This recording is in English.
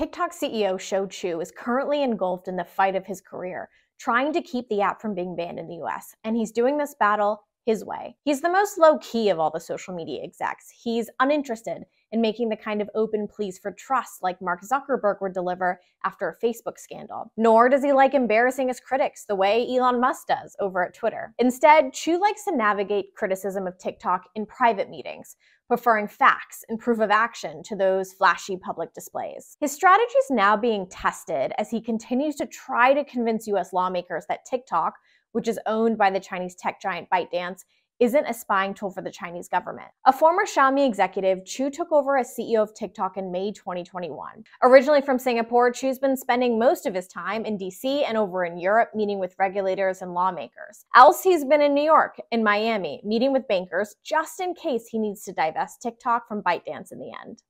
TikTok CEO Shou Chew is currently engulfed in the fight of his career, trying to keep the app from being banned in the US, and he's doing this battle his way. He's the most low key of all the social media execs. He's uninterested in making the kind of open pleas for trust like Mark Zuckerberg would deliver after a Facebook scandal. Nor does he like embarrassing his critics the way Elon Musk does over at Twitter. Instead, Chew likes to navigate criticism of TikTok in private meetings, preferring facts and proof of action to those flashy public displays. His strategy is now being tested as he continues to try to convince US lawmakers that TikTok, which is owned by the Chinese tech giant ByteDance, isn't a spying tool for the Chinese government. A former Xiaomi executive, Chew took over as CEO of TikTok in May 2021. Originally from Singapore, Chew's been spending most of his time in DC and over in Europe meeting with regulators and lawmakers. Else, he's been in New York and Miami meeting with bankers just in case he needs to divest TikTok from ByteDance in the end.